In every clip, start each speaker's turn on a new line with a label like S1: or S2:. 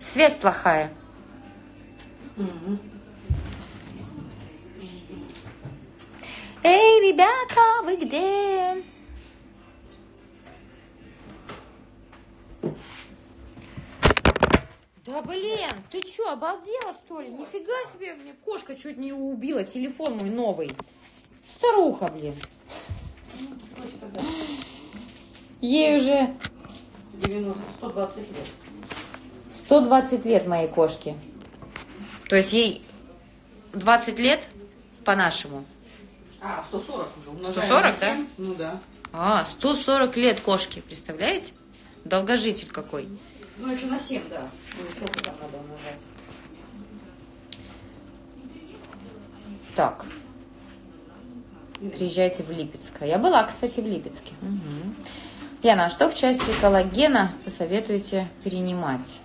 S1: Связь плохая. Эй, ребята, вы где? Да блин, ты что, обалдела что ли? Нифига себе, мне кошка чуть не убила телефон мой новый. Старуха, блин. Ей уже
S2: 90, 120 лет.
S1: 120 лет моей кошке. То есть ей 20 лет по-нашему.
S2: А, 140 уже. умножаем
S1: 140,
S2: на
S1: да?
S2: семь. Ну да.
S1: А, 140 лет кошки, представляете? Долгожитель какой.
S2: Ну, это на 7, да. Ну, сколько там надо умножать?
S1: Так. Приезжайте в Липецк. Я была, кстати, в Липецке. Мгм. Яна, а что в части коллагена посоветуете перенимать?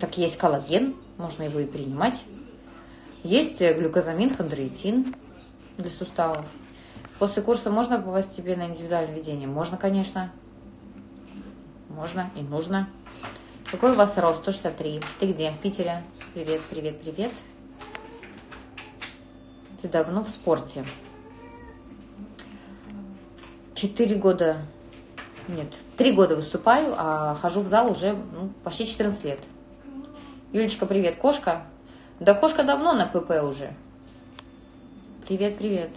S1: Так есть коллаген, можно его и принимать. Есть э, глюкозамин, хондроитин для суставов. После курса можно попасть тебе на индивидуальное ведение? Можно, конечно. Можно и нужно. Какой у вас рост? 163. Ты где? В Питере? Привет, привет, привет. Ты давно в спорте? Четыре года, нет, три года выступаю, а хожу в зал уже ну, почти 14 лет. Юлечка, привет. Кошка? Да кошка давно на ПП уже. Привет, привет.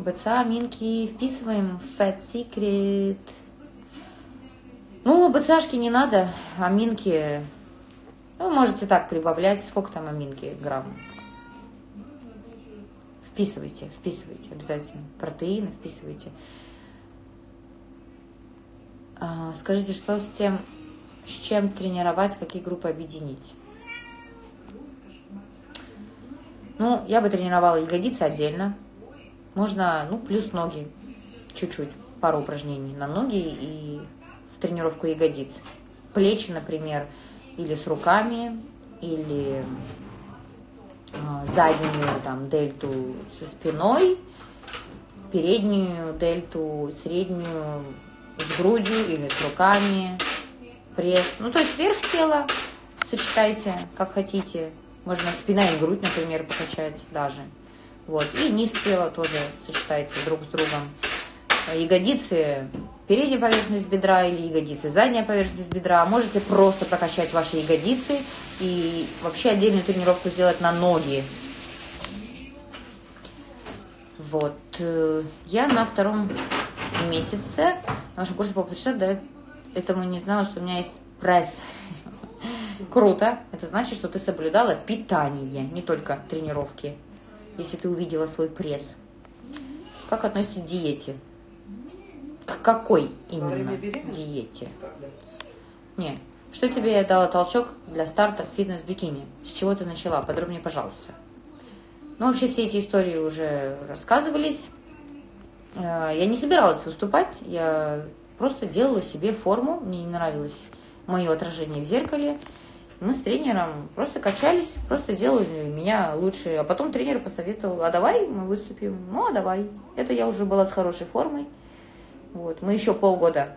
S1: БЦА, Минки, вписываем в Fat Secret. Ну, БЦАшки не надо, аминки, ну, можете так прибавлять, сколько там аминки грамм. Вписывайте, вписывайте обязательно. Протеины вписывайте. А, скажите, что с тем, с чем тренировать, какие группы объединить? Ну, я бы тренировала ягодицы отдельно. Можно, ну, плюс ноги. Чуть-чуть. Пару упражнений на ноги и в тренировку ягодиц. Плечи, например, или с руками, или а, заднюю там дельту со спиной, переднюю дельту, среднюю с грудью или с руками, пресс. Ну, то есть верх тела сочетайте, как хотите. Можно спина и грудь, например, покачать даже. Вот. И низ тела тоже сочетайте друг с другом. Ягодицы, передняя поверхность бедра или ягодицы, задняя поверхность бедра. Можете просто прокачать ваши ягодицы и вообще отдельную тренировку сделать на ноги. Вот. э, Я на втором месяце на вашем курсе по полчаса до этому не знала, что у меня есть пресс. Круто. Это значит, что ты соблюдала питание, не только тренировки. Если ты увидела свой пресс. Как относитесь к диете? К какой именно диете? Не. Что тебе дало толчок для старта фитнес-бикини? С чего ты начала? Подробнее, пожалуйста. Ну, вообще, все эти истории уже рассказывались. Э, Я не собиралась выступать, я просто делала себе форму, мне не нравилось мое отражение в зеркале. Мы с тренером просто качались, просто делали меня лучше. А потом тренер посоветовал, а давай мы выступим. Ну, а давай. Это я уже была с хорошей формой. Вот. Мы еще полгода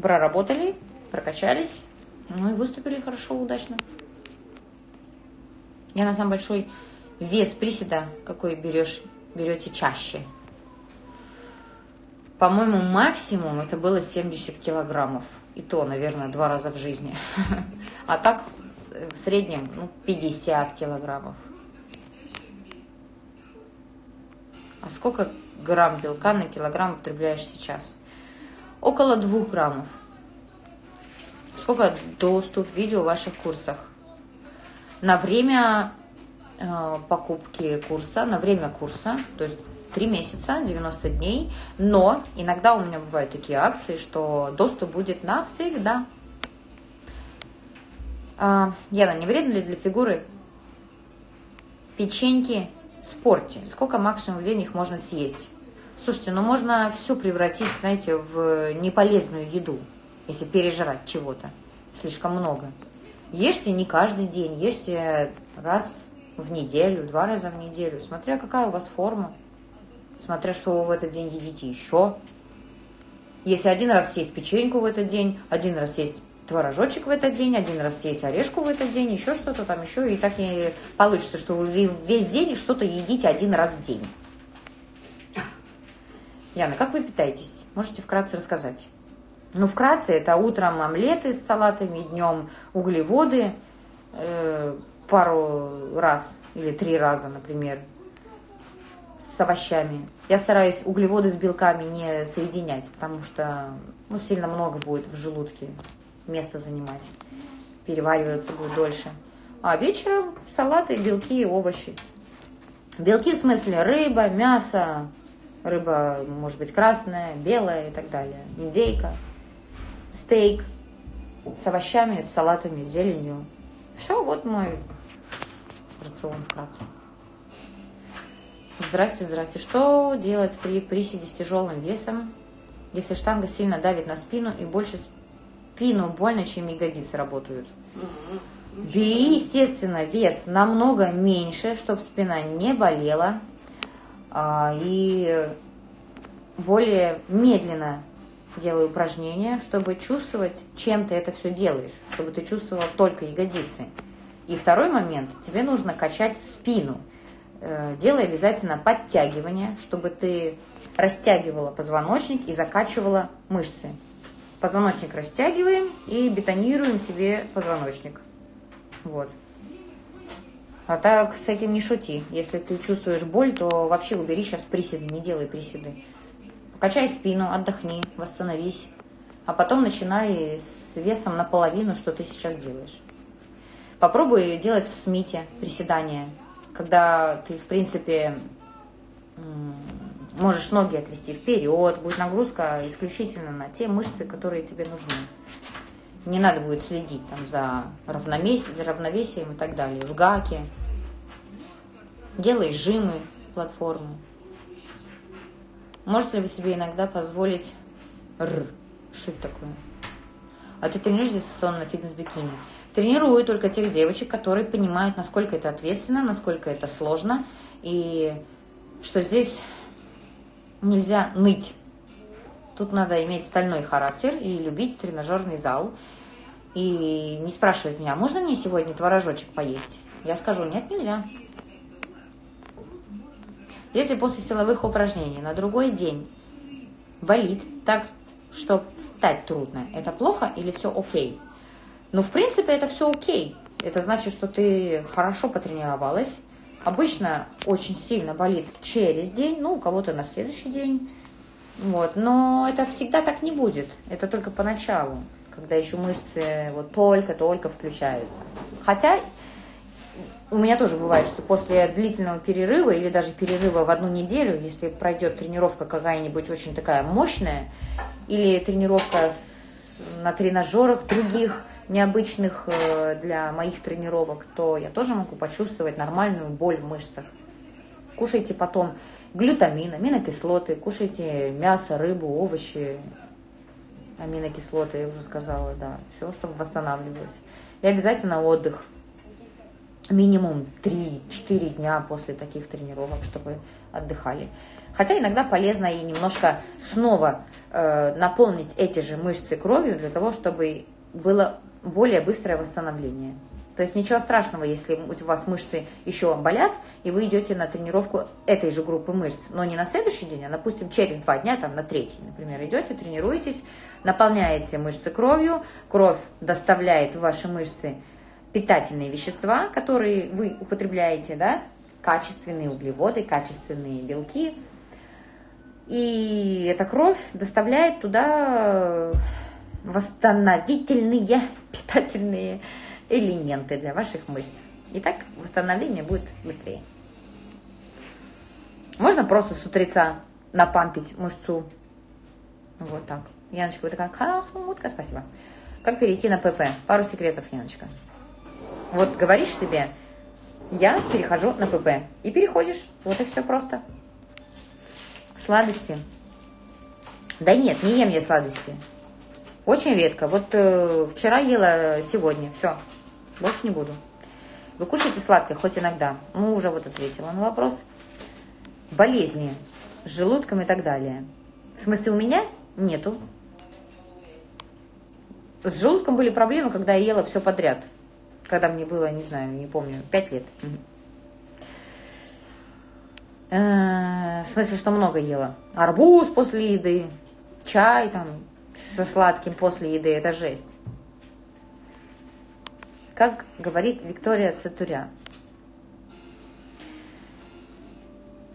S1: проработали, прокачались, ну и выступили хорошо, удачно. Я на самый большой вес приседа, какой берешь, берете чаще. По-моему, максимум это было 70 килограммов. И то, наверное, два раза в жизни. А так в среднем ну, 50 килограммов. А сколько грамм белка на килограмм употребляешь сейчас? Около двух граммов. Сколько доступ видео в ваших курсах? На время э, покупки курса, на время курса, то есть 3 месяца, 90 дней, но иногда у меня бывают такие акции, что доступ будет навсегда. А, Яна, не вредно ли для фигуры печеньки спорте? Сколько максимум в день их можно съесть? Слушайте, ну можно все превратить, знаете, в неполезную еду, если пережрать чего-то слишком много. Ешьте не каждый день, ешьте раз в неделю, два раза в неделю, смотря какая у вас форма, смотря что вы в этот день едите еще. Если один раз съесть печеньку в этот день, один раз съесть творожочек в этот день, один раз съесть орешку в этот день, еще что-то там еще. И так и получится, что вы весь день что-то едите один раз в день. Яна, как вы питаетесь? Можете вкратце рассказать? Ну, вкратце, это утром омлеты с салатами, днем углеводы, э, пару раз или три раза, например, с овощами. Я стараюсь углеводы с белками не соединять, потому что ну, сильно много будет в желудке место занимать. Перевариваться будет дольше. А вечером салаты, белки и овощи. Белки в смысле рыба, мясо, рыба может быть красная, белая и так далее. Индейка, стейк с овощами, с салатами, с зеленью. Все, вот мой рацион вкратце. Здрасте, здрасте. Что делать при приседе с тяжелым весом, если штанга сильно давит на спину и больше спину больно, чем ягодицы работают? Бери, естественно, вес намного меньше, чтобы спина не болела. А, и более медленно делаю упражнения, чтобы чувствовать, чем ты это все делаешь, чтобы ты чувствовал только ягодицы. И второй момент, тебе нужно качать спину. Э, делай обязательно подтягивание, чтобы ты растягивала позвоночник и закачивала мышцы. Позвоночник растягиваем и бетонируем себе позвоночник. Вот. А так с этим не шути. Если ты чувствуешь боль, то вообще убери сейчас приседы, не делай приседы. Качай спину, отдохни, восстановись. А потом начинай с весом наполовину, что ты сейчас делаешь. Попробуй делать в смите приседания, когда ты, в принципе, можешь ноги отвести вперед, будет нагрузка исключительно на те мышцы, которые тебе нужны. Не надо будет следить там, за, равновесием, за равновесием и так далее. В гаке делай жимы платформы. Можете ли вы себе иногда позволить р? Что это такое? А ты тренируешь дистанционно фитнес-бикини? Тренирую только тех девочек, которые понимают, насколько это ответственно, насколько это сложно, и что здесь нельзя ныть. Тут надо иметь стальной характер и любить тренажерный зал. И не спрашивать меня, можно мне сегодня творожочек поесть? Я скажу, нет, нельзя. Если после силовых упражнений на другой день болит так, что встать трудно, это плохо или все окей? Ну, в принципе, это все окей. Это значит, что ты хорошо потренировалась. Обычно очень сильно болит через день, ну, у кого-то на следующий день. Вот. Но это всегда так не будет. Это только поначалу, когда еще мышцы вот только-только включаются. Хотя у меня тоже бывает, что после длительного перерыва или даже перерыва в одну неделю, если пройдет тренировка какая-нибудь очень такая мощная, или тренировка с, на тренажерах других, необычных э, для моих тренировок, то я тоже могу почувствовать нормальную боль в мышцах. Кушайте потом глютамин, аминокислоты, кушайте мясо, рыбу, овощи, аминокислоты, я уже сказала, да, все, чтобы восстанавливалось. И обязательно отдых минимум 3-4 дня после таких тренировок, чтобы отдыхали. Хотя иногда полезно и немножко снова э, наполнить эти же мышцы кровью для того, чтобы было более быстрое восстановление. То есть ничего страшного, если у вас мышцы еще болят, и вы идете на тренировку этой же группы мышц, но не на следующий день, а, допустим, через два дня, там, на третий, например, идете, тренируетесь, наполняете мышцы кровью, кровь доставляет в ваши мышцы питательные вещества, которые вы употребляете, да, качественные углеводы, качественные белки. И эта кровь доставляет туда восстановительные питательные элементы для ваших мышц. И так восстановление будет быстрее. Можно просто с утреца напампить мышцу. Вот так. Яночка, вы такая красотка, спасибо. Как перейти на ПП? Пару секретов, Яночка. Вот говоришь себе, я перехожу на ПП. И переходишь. Вот и все просто. Сладости. Да нет, не ем я сладости. Очень редко. Вот э, вчера ела, сегодня. Все. Больше не буду. Вы кушаете сладкое хоть иногда? Ну, уже вот ответила на вопрос. Болезни с желудком и так далее. В смысле, у меня нету. С желудком были проблемы, когда я ела все подряд. Когда мне было, не знаю, не помню, пять лет. Э, в смысле, что много ела. Арбуз после еды, чай там со сладким после еды, это жесть. Как говорит Виктория Цитурян.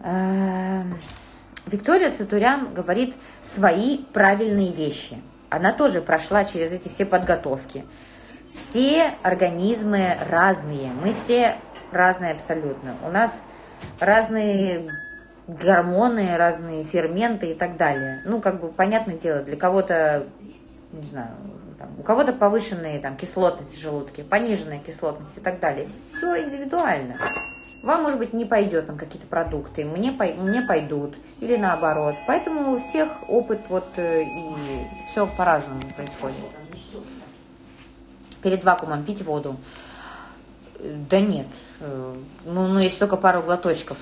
S1: Э, Виктория Цитурян говорит свои правильные вещи. Она тоже прошла через эти все подготовки. Все организмы разные, мы все разные абсолютно. У нас разные гормоны, разные ферменты и так далее. Ну, как бы, понятное дело, для кого-то, не знаю, там, у кого-то повышенные там, кислотность в желудке, пониженная кислотность и так далее. Все индивидуально. Вам, может быть, не пойдет там какие-то продукты, мне, мне пойдут, или наоборот. Поэтому у всех опыт вот э, и все по-разному происходит. Перед вакуумом пить воду. Да нет, э, ну, ну есть только пару глоточков.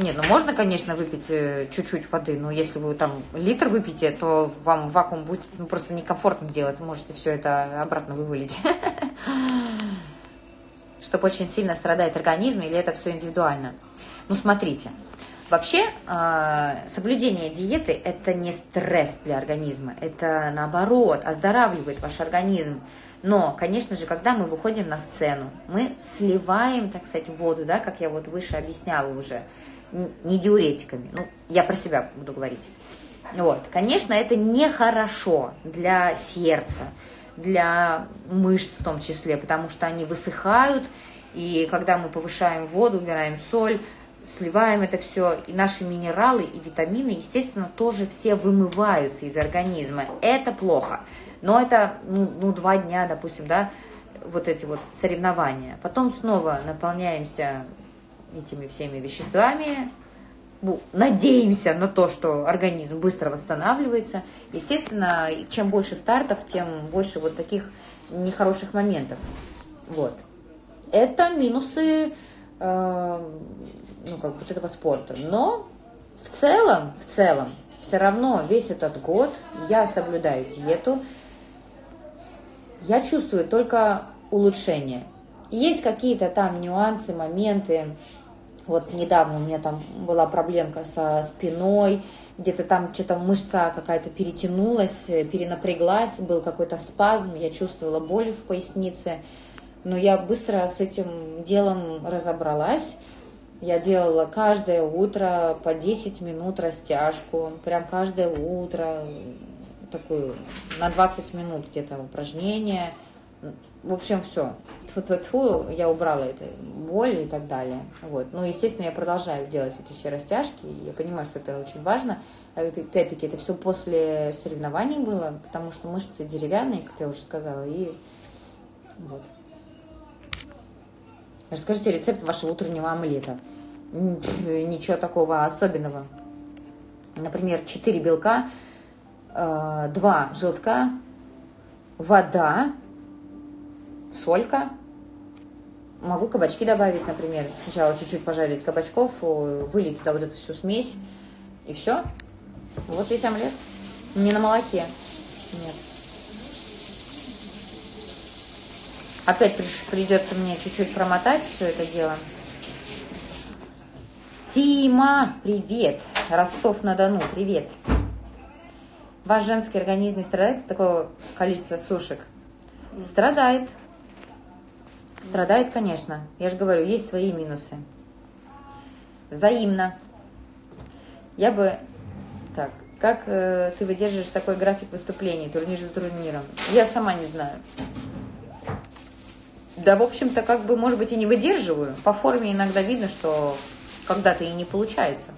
S1: Нет, ну можно, конечно, выпить э, чуть-чуть воды, но если вы там литр выпьете, то вам вакуум будет ну, просто некомфортно делать. Можете все это обратно вывалить. Чтобы очень сильно страдает организм, или это все индивидуально. Ну, смотрите. Вообще, а, соблюдение диеты – это не стресс для организма. Это, наоборот, оздоравливает ваш организм. Но, конечно же, когда мы выходим на сцену, мы сливаем, так сказать, воду, да, как я вот выше объясняла уже, не диуретиками. Ну, я про себя буду говорить. Вот. Конечно, это нехорошо для сердца, для мышц в том числе, потому что они высыхают, и когда мы повышаем воду, убираем соль, сливаем это все, и наши минералы и витамины, естественно, тоже все вымываются из организма. Это плохо. Но это, ну, ну два дня, допустим, да, вот эти вот соревнования. Потом снова наполняемся этими всеми веществами, ну, надеемся на то, что организм быстро восстанавливается. Естественно, чем больше стартов, тем больше вот таких нехороших моментов. Вот. Это минусы э, ну, как вот этого спорта. Но в целом, в целом, все равно весь этот год я соблюдаю диету. Я чувствую только улучшение. Есть какие-то там нюансы, моменты, вот недавно у меня там была проблемка со спиной, где-то там что-то мышца какая-то перетянулась, перенапряглась, был какой-то спазм, я чувствовала боль в пояснице. Но я быстро с этим делом разобралась. Я делала каждое утро по 10 минут растяжку, прям каждое утро такую на 20 минут где-то упражнение. В общем, все тьфу я убрала это, боль и так далее. Вот. Ну, естественно, я продолжаю делать эти все растяжки, я понимаю, что это очень важно. А опять-таки, это все после соревнований было, потому что мышцы деревянные, как я уже сказала, и вот. Расскажите рецепт вашего утреннего омлета. Ничего такого особенного. Например, 4 белка, 2 э, желтка, вода, солька, Могу кабачки добавить, например. Сначала чуть-чуть пожарить кабачков, э, вылить туда вот эту всю смесь. И все. Вот весь омлет. Не на молоке. Нет. Опять придется мне чуть-чуть промотать все это дело. Тима, привет. Ростов-на-Дону, привет. Ваш женский организм не страдает от такого количества сушек? Страдает. Страдает, конечно. Я же говорю, есть свои минусы. Взаимно. Я бы... Так, как э, ты выдерживаешь такой график выступлений, турнир за турниром? Я сама не знаю. Да, в общем-то, как бы, может быть, и не выдерживаю. По форме иногда видно, что когда-то и не получается.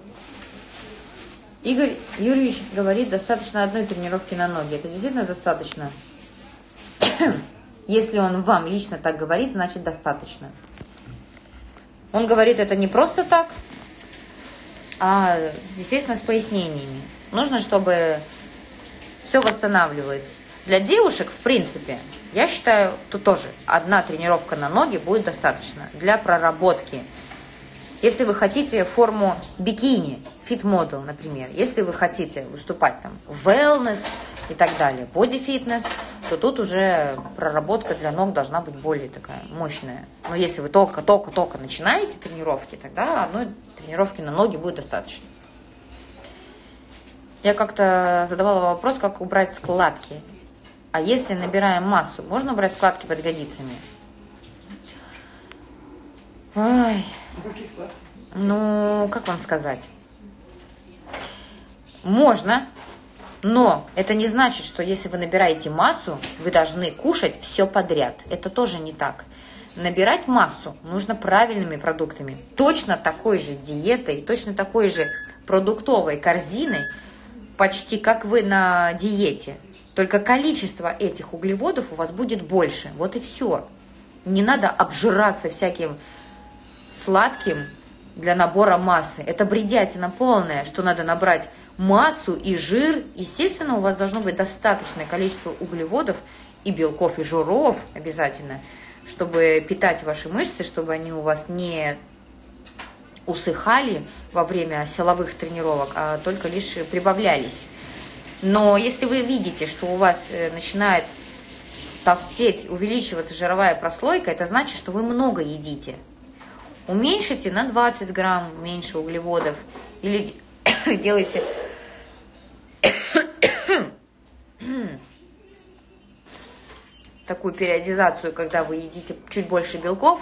S1: Игорь Юрьевич говорит, достаточно одной тренировки на ноги. Это действительно достаточно? Если он вам лично так говорит, значит достаточно. Он говорит это не просто так, а, естественно, с пояснениями. Нужно, чтобы все восстанавливалось. Для девушек, в принципе, я считаю, тут тоже одна тренировка на ноги будет достаточно для проработки. Если вы хотите форму бикини, фит-модел, например, если вы хотите выступать там в wellness, и так далее, боди-фитнес, то тут уже проработка для ног должна быть более такая мощная. Но если вы только-только-только начинаете тренировки, тогда одной тренировки на ноги будет достаточно. Я как-то задавала вопрос, как убрать складки. А если набираем массу, можно убрать складки под ягодицами? Ой. Ну, как вам сказать? Можно, но это не значит, что если вы набираете массу, вы должны кушать все подряд. Это тоже не так. Набирать массу нужно правильными продуктами. Точно такой же диетой, точно такой же продуктовой корзиной, почти как вы на диете. Только количество этих углеводов у вас будет больше. Вот и все. Не надо обжираться всяким сладким для набора массы. Это бредятина полная, что надо набрать массу и жир. Естественно, у вас должно быть достаточное количество углеводов и белков, и жиров обязательно, чтобы питать ваши мышцы, чтобы они у вас не усыхали во время силовых тренировок, а только лишь прибавлялись. Но если вы видите, что у вас э, начинает толстеть, увеличиваться жировая прослойка, это значит, что вы много едите. Уменьшите на 20 грамм меньше углеводов или делайте такую периодизацию, когда вы едите чуть больше белков,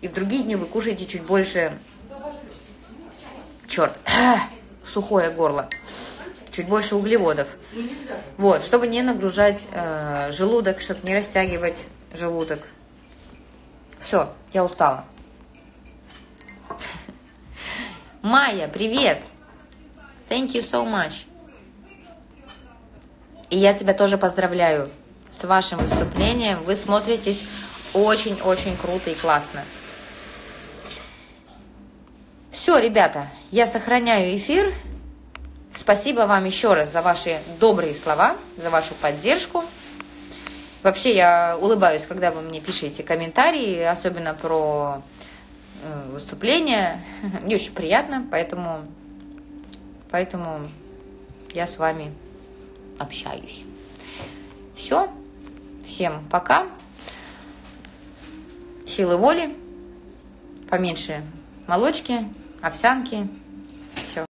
S1: и в другие дни вы кушаете чуть больше... Черт, сухое горло. Чуть больше углеводов. Вот, чтобы не нагружать э, желудок, чтобы не растягивать желудок. Все, я устала. Майя, привет! Thank you so much. И я тебя тоже поздравляю с вашим выступлением. Вы смотритесь очень-очень круто и классно. Все, ребята, я сохраняю эфир. Спасибо вам еще раз за ваши добрые слова, за вашу поддержку. Вообще я улыбаюсь, когда вы мне пишете комментарии, особенно про э, выступление. Мне очень приятно, поэтому, поэтому я с вами общаюсь. Все. Всем пока. Силы воли. Поменьше молочки, овсянки,